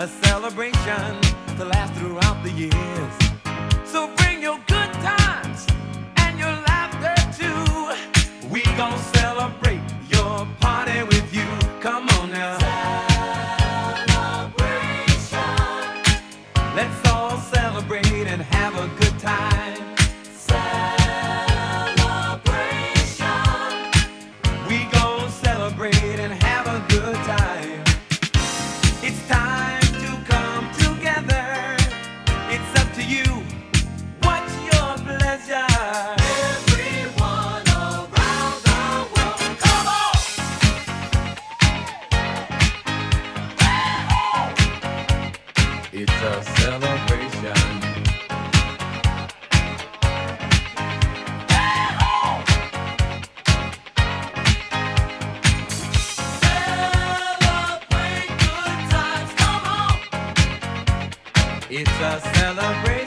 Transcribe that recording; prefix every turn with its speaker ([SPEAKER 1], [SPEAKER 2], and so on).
[SPEAKER 1] a celebration to last throughout the years. So bring your good times and your laughter too. We gon' celebrate your party with you. Come on now. Celebration. Let's all celebrate and have a good time. It's a celebration. It's a celebration.